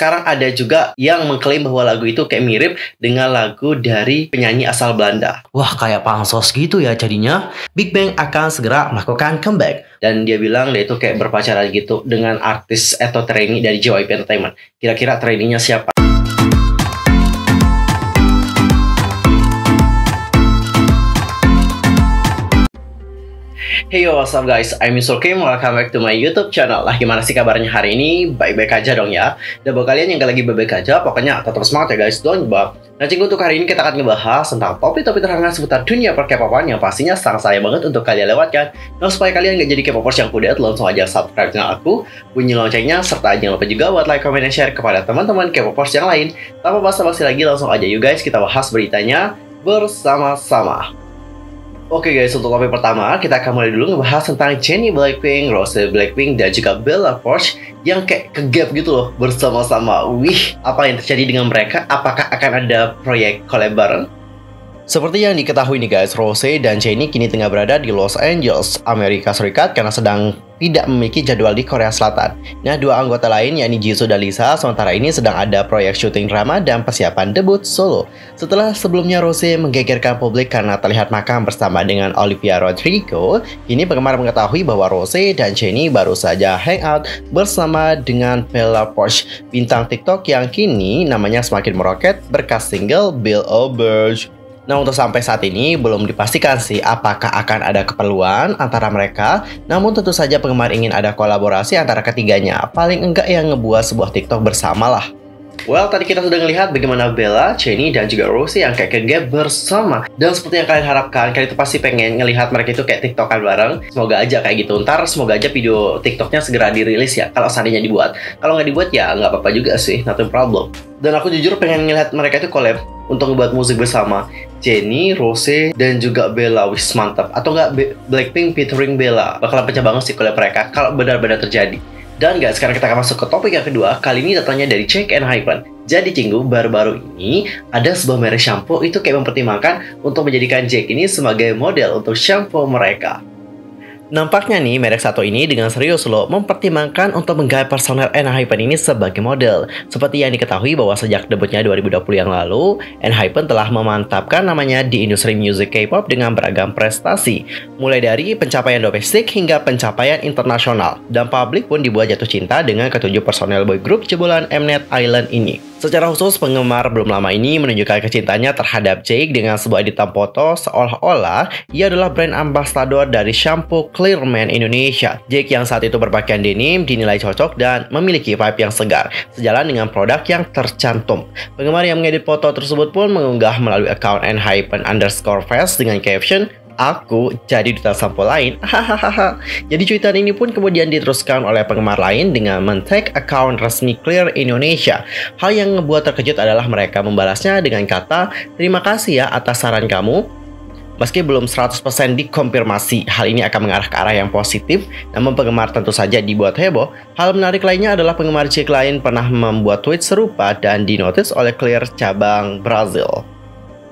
sekarang ada juga yang mengklaim bahwa lagu itu kayak mirip dengan lagu dari penyanyi asal Belanda. Wah, kayak pansos gitu ya jadinya. Big Bang akan segera melakukan comeback. Dan dia bilang dia itu kayak berpacaran gitu dengan artis atau trainee dari JYP Entertainment. Kira-kira trainee-nya siapa? Hey yo, what's up guys? I'm Mr. Kim, welcome back to my YouTube channel. Lah, gimana sih kabarnya hari ini? Baik-baik aja dong ya. Dan buat kalian yang lagi baik-baik aja, pokoknya tetap semangat ya guys, don't give. Nah, cinggu untuk hari ini kita akan ngebahas tentang topik-topik terhangat seputar dunia per yang pastinya sangat sayang banget untuk kalian lewatkan. Nah, supaya kalian gak jadi K-popers yang kudet, langsung aja subscribe channel aku, bunyi loncengnya, serta jangan lupa juga buat like, comment, dan share kepada teman-teman K-popers yang lain. Tanpa basa-basi lagi, langsung aja yuk guys, kita bahas beritanya bersama-sama. Oke guys, untuk topik pertama, kita akan mulai dulu ngebahas tentang Jennie Blackpink, Rose Blackpink, dan juga Bella Porsche yang kayak kegap gitu loh bersama-sama. Wih, apa yang terjadi dengan mereka? Apakah akan ada proyek collab? Seperti yang diketahui nih guys, Rose dan Jennie kini tengah berada di Los Angeles, Amerika Serikat karena sedang tidak memiliki jadwal di Korea Selatan. Nah, dua anggota lain yakni Jisoo dan Lisa sementara ini sedang ada proyek syuting drama dan persiapan debut solo. Setelah sebelumnya Rose menggegerkan publik karena terlihat makam bersama dengan Olivia Rodrigo, kini penggemar mengetahui bahwa Rose dan Jennie baru saja hangout bersama dengan Bella Porsche, bintang TikTok yang kini namanya semakin meroket berkas single Bill Oberge. Nah untuk sampai saat ini belum dipastikan sih apakah akan ada keperluan antara mereka Namun tentu saja penggemar ingin ada kolaborasi antara ketiganya Paling enggak yang ngebuat sebuah TikTok bersama lah Well, tadi kita sudah melihat bagaimana Bella, Jenny, dan juga Rosie yang kayak kegap bersama. Dan seperti yang kalian harapkan, kalian itu pasti pengen ngelihat mereka itu kayak tiktokan bareng. Semoga aja kayak gitu. Ntar semoga aja video tiktoknya segera dirilis ya, kalau seandainya dibuat. Kalau nggak dibuat ya nggak apa-apa juga sih, nothing problem. Dan aku jujur pengen ngelihat mereka itu collab untuk ngebuat musik bersama. Jenny, Rose, dan juga Bella. Wis mantap. Atau nggak Blackpink featuring Bella. Bakalan pecah banget sih collab mereka kalau benar-benar terjadi. Dan guys, sekarang kita akan masuk ke topik yang kedua. Kali ini datanya dari Check and Hypen. Jadi Cinggu, baru-baru ini ada sebuah merek shampoo itu kayak mempertimbangkan untuk menjadikan Jack ini sebagai model untuk shampoo mereka. Nampaknya nih merek satu ini dengan serius loh mempertimbangkan untuk menggait personel Enhypen ini sebagai model. Seperti yang diketahui bahwa sejak debutnya 2020 yang lalu, Enhypen telah memantapkan namanya di industri musik K-pop dengan beragam prestasi. Mulai dari pencapaian domestik hingga pencapaian internasional. Dan publik pun dibuat jatuh cinta dengan ketujuh personel boy group jebolan Mnet Island ini. Secara khusus, penggemar belum lama ini menunjukkan kecintanya terhadap Jake dengan sebuah editan foto seolah-olah ia adalah brand ambassador dari shampoo Clearman Indonesia. Jake yang saat itu berpakaian denim dinilai cocok dan memiliki vibe yang segar, sejalan dengan produk yang tercantum. Penggemar yang mengedit foto tersebut pun mengunggah melalui account hypen underscore fest dengan caption aku jadi duta sampo lain. Hahaha. jadi cuitan ini pun kemudian diteruskan oleh penggemar lain dengan men-tag account resmi Clear Indonesia. Hal yang ngebuat terkejut adalah mereka membalasnya dengan kata, terima kasih ya atas saran kamu. Meski belum 100% dikonfirmasi hal ini akan mengarah ke arah yang positif, namun penggemar tentu saja dibuat heboh. Hal menarik lainnya adalah penggemar Jack lain pernah membuat tweet serupa dan dinotis oleh Clear cabang Brazil.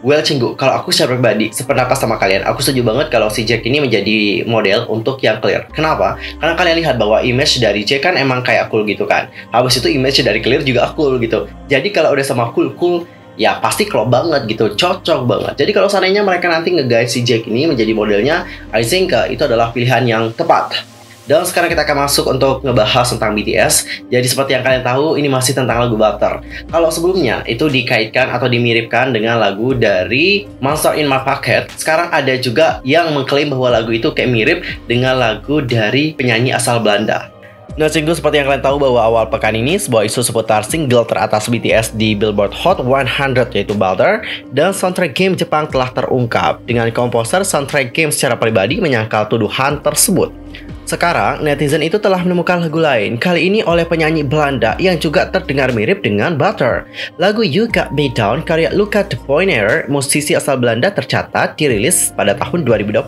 Well Cinggu, kalau aku secara pribadi sependapat sama kalian, aku setuju banget kalau si Jack ini menjadi model untuk yang clear. Kenapa? Karena kalian lihat bahwa image dari Jack kan emang kayak cool gitu kan. Habis itu image dari clear juga cool gitu. Jadi kalau udah sama cool cool ya pasti klop banget gitu, cocok banget. Jadi kalau seandainya mereka nanti nge-guide si Jack ini menjadi modelnya, I think uh, itu adalah pilihan yang tepat. Dan sekarang kita akan masuk untuk ngebahas tentang BTS. Jadi seperti yang kalian tahu, ini masih tentang lagu Butter. Kalau sebelumnya itu dikaitkan atau dimiripkan dengan lagu dari Monster in My Pocket, sekarang ada juga yang mengklaim bahwa lagu itu kayak mirip dengan lagu dari penyanyi asal Belanda. Nah, singgung seperti yang kalian tahu bahwa awal pekan ini sebuah isu seputar single teratas BTS di Billboard Hot 100 yaitu Balder dan soundtrack game Jepang telah terungkap dengan komposer soundtrack game secara pribadi menyangkal tuduhan tersebut. Sekarang, netizen itu telah menemukan lagu lain, kali ini oleh penyanyi Belanda yang juga terdengar mirip dengan Butter. Lagu You Got Me Down karya Luca de Poiner, musisi asal Belanda tercatat dirilis pada tahun 2020.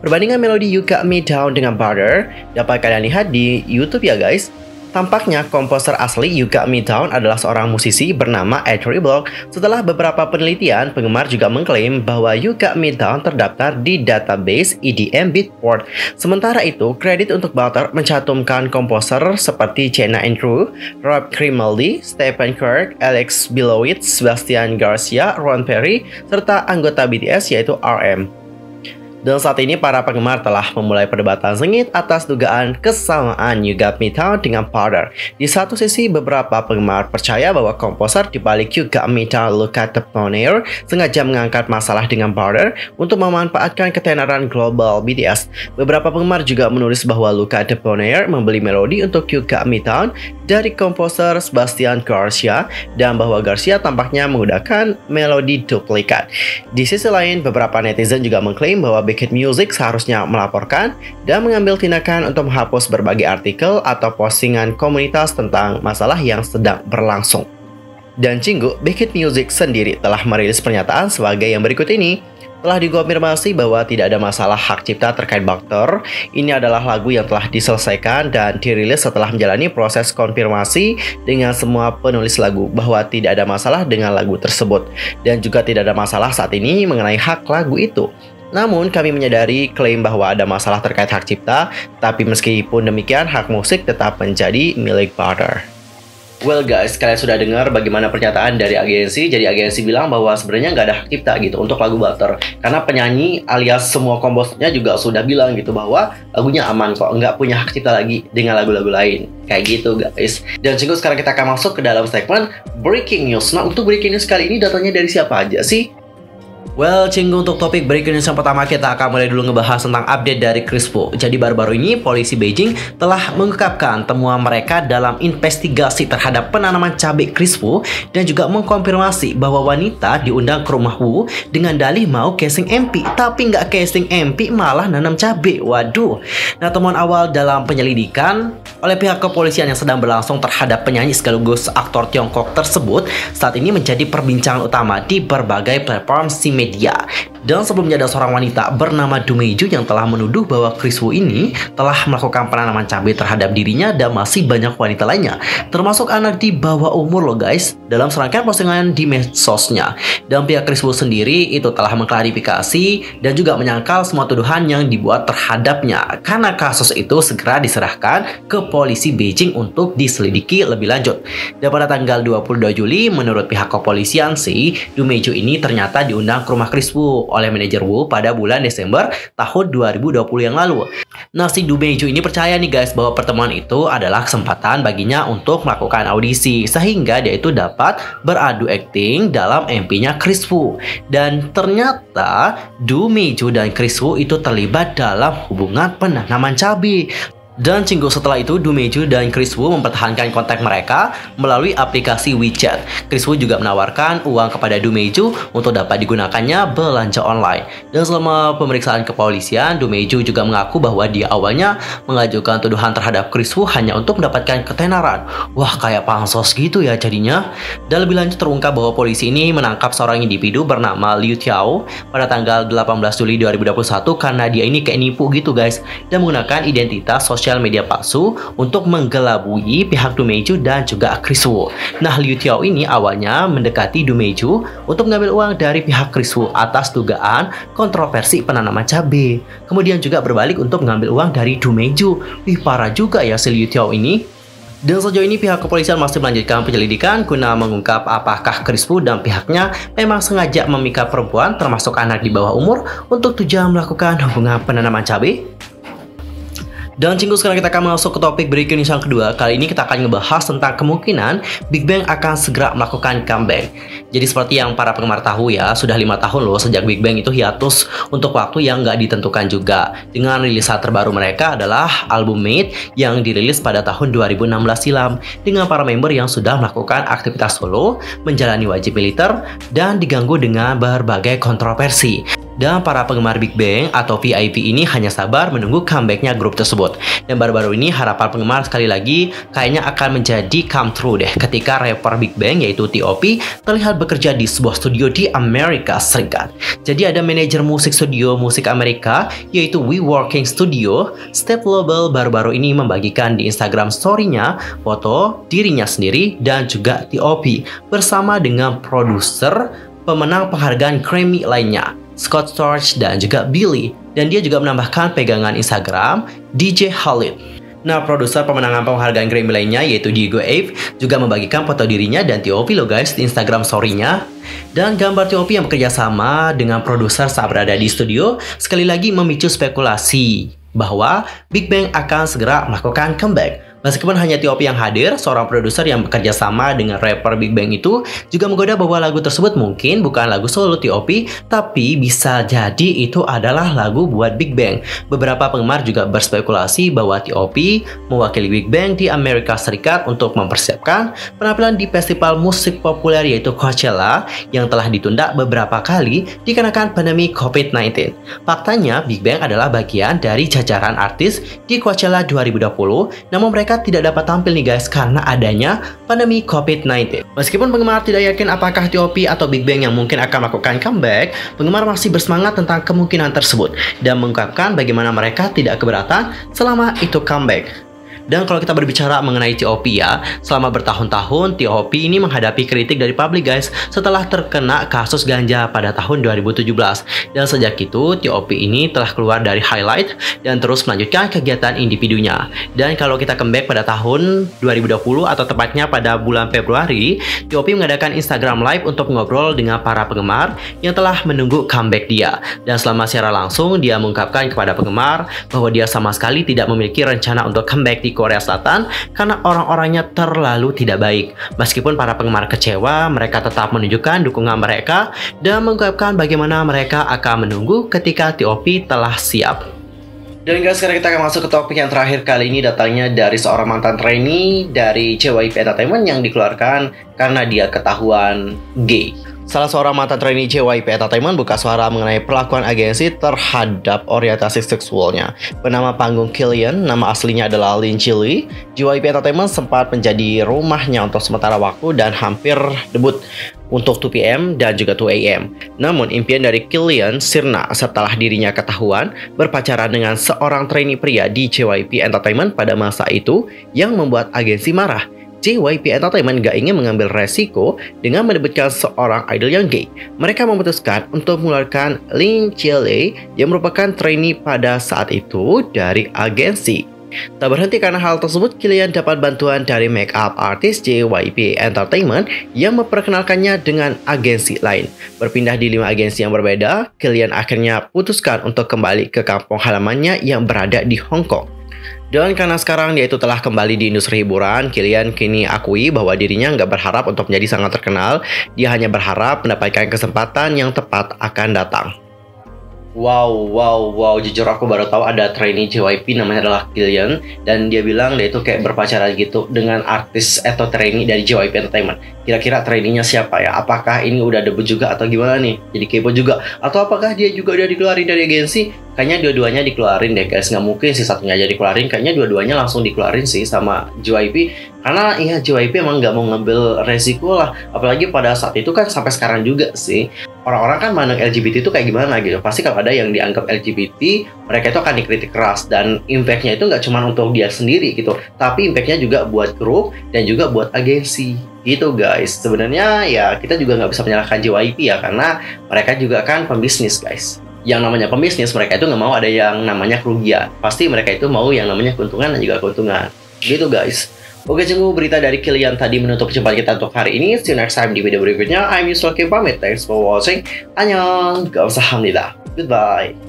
Perbandingan melodi You Got Me Down dengan Butter dapat kalian lihat di YouTube ya guys. Tampaknya komposer asli You Got adalah seorang musisi bernama Edry Block. Setelah beberapa penelitian, penggemar juga mengklaim bahwa You Got terdaftar di database EDM Beatport. Sementara itu, kredit untuk Butter mencantumkan komposer seperti Jenna Andrew, Rob Grimaldi, Stephen Kirk, Alex Bilowitz, Sebastian Garcia, Ron Perry, serta anggota BTS yaitu RM. Dan saat ini para penggemar telah memulai perdebatan sengit atas dugaan kesamaan You Got Me Down dengan Powder. Di satu sisi, beberapa penggemar percaya bahwa komposer di balik You Got Me Down Luca Tepnoner sengaja mengangkat masalah dengan Powder untuk memanfaatkan ketenaran global BTS. Beberapa penggemar juga menulis bahwa Luca Tepnoner membeli melodi untuk You Got Me Down dari komposer Sebastian Garcia dan bahwa Garcia tampaknya menggunakan melodi duplikat. Di sisi lain, beberapa netizen juga mengklaim bahwa Beckett Music seharusnya melaporkan dan mengambil tindakan untuk menghapus berbagai artikel atau postingan komunitas tentang masalah yang sedang berlangsung. Dan Cinggu, Beckett Music sendiri telah merilis pernyataan sebagai yang berikut ini telah dikonfirmasi bahwa tidak ada masalah hak cipta terkait Bakter. Ini adalah lagu yang telah diselesaikan dan dirilis setelah menjalani proses konfirmasi dengan semua penulis lagu bahwa tidak ada masalah dengan lagu tersebut dan juga tidak ada masalah saat ini mengenai hak lagu itu. Namun kami menyadari klaim bahwa ada masalah terkait hak cipta, tapi meskipun demikian hak musik tetap menjadi milik Butter. Well guys, kalian sudah dengar bagaimana pernyataan dari agensi. Jadi agensi bilang bahwa sebenarnya nggak ada hak cipta gitu untuk lagu Butter. Karena penyanyi alias semua komposernya juga sudah bilang gitu bahwa lagunya aman kok, nggak punya hak cipta lagi dengan lagu-lagu lain. Kayak gitu guys. Dan cinggu sekarang kita akan masuk ke dalam segmen Breaking News. Nah untuk Breaking News kali ini datanya dari siapa aja sih? Well, Cinggu untuk topik news yang pertama kita akan mulai dulu ngebahas tentang update dari Crispo. Jadi baru-baru ini polisi Beijing telah mengungkapkan temuan mereka dalam investigasi terhadap penanaman cabai Crispo dan juga mengkonfirmasi bahwa wanita diundang ke rumah Wu dengan dalih mau casing MP, tapi nggak casing MP malah nanam cabai. Waduh. Nah, temuan awal dalam penyelidikan oleh pihak kepolisian yang sedang berlangsung terhadap penyanyi sekaligus aktor Tiongkok tersebut saat ini menjadi perbincangan utama di berbagai platform si media. Dan sebelumnya ada seorang wanita bernama Dumeju yang telah menuduh bahwa Chris Wu ini telah melakukan penanaman cabai terhadap dirinya dan masih banyak wanita lainnya, termasuk anak di bawah umur loh guys, dalam serangkaian postingan di medsosnya. Dan pihak Chris Wu sendiri itu telah mengklarifikasi dan juga menyangkal semua tuduhan yang dibuat terhadapnya karena kasus itu segera diserahkan ke polisi Beijing untuk diselidiki lebih lanjut. Dan pada tanggal 22 Juli, menurut pihak kepolisian sih, Dumeju ini ternyata diundang ke rumah Chris Wu oleh manajer Wu pada bulan Desember tahun 2020 yang lalu. Nah, si Du Meiju ini percaya nih guys bahwa pertemuan itu adalah kesempatan baginya untuk melakukan audisi sehingga dia itu dapat beradu acting dalam MP-nya Chris Wu. Dan ternyata Du Meiju dan Chris Wu itu terlibat dalam hubungan penanaman cabai. Dan cinggu setelah itu, Dumeju dan Chris Wu mempertahankan kontak mereka melalui aplikasi WeChat. Chris Wu juga menawarkan uang kepada Dumeju untuk dapat digunakannya belanja online. Dan selama pemeriksaan kepolisian, Dumeju juga mengaku bahwa dia awalnya mengajukan tuduhan terhadap Chris Wu hanya untuk mendapatkan ketenaran. Wah, kayak pansos gitu ya jadinya. Dan lebih lanjut terungkap bahwa polisi ini menangkap seorang individu bernama Liu Tiao pada tanggal 18 Juli 2021 karena dia ini kayak nipu gitu guys dan menggunakan identitas sosial sosial media palsu untuk menggelabui pihak Dumeju dan juga Chris Wu. Nah, Liu Tiao ini awalnya mendekati Dumeju untuk mengambil uang dari pihak Chris Wu atas dugaan kontroversi penanaman cabai. Kemudian juga berbalik untuk mengambil uang dari Dumeju. Wih, parah juga ya si Liu Tiao ini. Dan sejauh ini pihak kepolisian masih melanjutkan penyelidikan guna mengungkap apakah Chris Wu dan pihaknya memang sengaja memikat perempuan termasuk anak di bawah umur untuk tujuan melakukan hubungan penanaman cabai. Dan cinggu sekarang kita akan masuk ke topik news yang kedua. Kali ini kita akan ngebahas tentang kemungkinan Big Bang akan segera melakukan comeback. Jadi seperti yang para penggemar tahu ya, sudah lima tahun loh sejak Big Bang itu hiatus untuk waktu yang nggak ditentukan juga. Dengan rilisan terbaru mereka adalah album Made yang dirilis pada tahun 2016 silam dengan para member yang sudah melakukan aktivitas solo, menjalani wajib militer, dan diganggu dengan berbagai kontroversi. Dan para penggemar Big Bang atau VIP ini hanya sabar menunggu comebacknya grup tersebut. Dan baru-baru ini harapan penggemar sekali lagi kayaknya akan menjadi come true deh ketika rapper Big Bang yaitu T.O.P terlihat bekerja di sebuah studio di Amerika Serikat. Jadi ada manajer musik studio musik Amerika yaitu We Working Studio, Step Global baru-baru ini membagikan di Instagram story-nya foto dirinya sendiri dan juga T.O.P bersama dengan produser pemenang penghargaan Grammy lainnya, Scott Storch dan juga Billy. Dan dia juga menambahkan pegangan Instagram DJ Khalid. Nah, produser pemenangan penghargaan Grammy lainnya yaitu Diego Ave juga membagikan foto dirinya dan T.O.P lo guys di Instagram story-nya. Dan gambar T.O.P yang bekerja sama dengan produser saat berada di studio sekali lagi memicu spekulasi bahwa Big Bang akan segera melakukan comeback. Meskipun hanya T.O.P yang hadir, seorang produser yang bekerja sama dengan rapper Big Bang itu juga menggoda bahwa lagu tersebut mungkin bukan lagu solo T.O.P, tapi bisa jadi itu adalah lagu buat Big Bang. Beberapa penggemar juga berspekulasi bahwa T.O.P mewakili Big Bang di Amerika Serikat untuk mempersiapkan penampilan di festival musik populer yaitu Coachella yang telah ditunda beberapa kali dikarenakan pandemi COVID-19. Faktanya, Big Bang adalah bagian dari jajaran artis di Coachella 2020, namun mereka tidak dapat tampil nih guys karena adanya pandemi COVID-19. Meskipun penggemar tidak yakin apakah T.O.P atau Big Bang yang mungkin akan melakukan comeback, penggemar masih bersemangat tentang kemungkinan tersebut dan mengungkapkan bagaimana mereka tidak keberatan selama itu comeback. Dan kalau kita berbicara mengenai TOP ya, selama bertahun-tahun TOP ini menghadapi kritik dari publik guys setelah terkena kasus ganja pada tahun 2017. Dan sejak itu TOP ini telah keluar dari highlight dan terus melanjutkan kegiatan individunya. Dan kalau kita comeback pada tahun 2020 atau tepatnya pada bulan Februari, TOP mengadakan Instagram Live untuk ngobrol dengan para penggemar yang telah menunggu comeback dia. Dan selama secara langsung dia mengungkapkan kepada penggemar bahwa dia sama sekali tidak memiliki rencana untuk comeback di Korea Selatan karena orang-orangnya terlalu tidak baik. Meskipun para penggemar kecewa, mereka tetap menunjukkan dukungan mereka dan mengungkapkan bagaimana mereka akan menunggu ketika TOP telah siap. Dan guys, sekarang kita akan masuk ke topik yang terakhir kali ini datangnya dari seorang mantan trainee dari JYP Entertainment yang dikeluarkan karena dia ketahuan gay. Salah seorang mantan trainee JYP Entertainment buka suara mengenai perlakuan agensi terhadap orientasi seksualnya. Bernama panggung Killian, nama aslinya adalah Lin Chili. JYP Entertainment sempat menjadi rumahnya untuk sementara waktu dan hampir debut untuk 2PM dan juga 2AM. Namun impian dari Killian sirna setelah dirinya ketahuan berpacaran dengan seorang trainee pria di JYP Entertainment pada masa itu yang membuat agensi marah. JYP Entertainment gak ingin mengambil resiko dengan menyebutkan seorang idol yang gay. Mereka memutuskan untuk mengeluarkan Lin Chile yang merupakan trainee pada saat itu dari agensi. Tak berhenti karena hal tersebut, Kilian dapat bantuan dari makeup artist JYP Entertainment yang memperkenalkannya dengan agensi lain. Berpindah di lima agensi yang berbeda, Kilian akhirnya putuskan untuk kembali ke kampung halamannya yang berada di Hong Kong. Dan karena sekarang dia itu telah kembali di industri hiburan, Kilian kini akui bahwa dirinya nggak berharap untuk menjadi sangat terkenal. Dia hanya berharap mendapatkan kesempatan yang tepat akan datang. Wow, wow, wow. Jujur aku baru tahu ada trainee JYP namanya adalah Kilian dan dia bilang dia itu kayak berpacaran gitu dengan artis atau trainee dari JYP Entertainment. Kira-kira trainee-nya siapa ya? Apakah ini udah debut juga atau gimana nih? Jadi kepo juga. Atau apakah dia juga udah dikeluarin dari agensi? Kayaknya dua-duanya dikeluarin deh guys. Nggak mungkin sih satunya aja dikeluarin. Kayaknya dua-duanya langsung dikeluarin sih sama JYP. Karena ya JYP emang nggak mau ngambil resiko lah. Apalagi pada saat itu kan sampai sekarang juga sih orang-orang kan mandang LGBT itu kayak gimana gitu. Pasti kalau ada yang dianggap LGBT, mereka itu akan dikritik keras dan impactnya itu nggak cuma untuk dia sendiri gitu, tapi impactnya juga buat grup dan juga buat agensi gitu guys. Sebenarnya ya kita juga nggak bisa menyalahkan JYP ya karena mereka juga kan pembisnis guys. Yang namanya pembisnis mereka itu nggak mau ada yang namanya kerugian. Pasti mereka itu mau yang namanya keuntungan dan juga keuntungan. Gitu guys. Oke cenggu berita dari Kilian tadi menutup perjumpaan kita untuk hari ini. See you next time di video berikutnya. I'm Yusuf pamit. Thanks for watching. Annyeong. Gak usah hamdilah. Goodbye.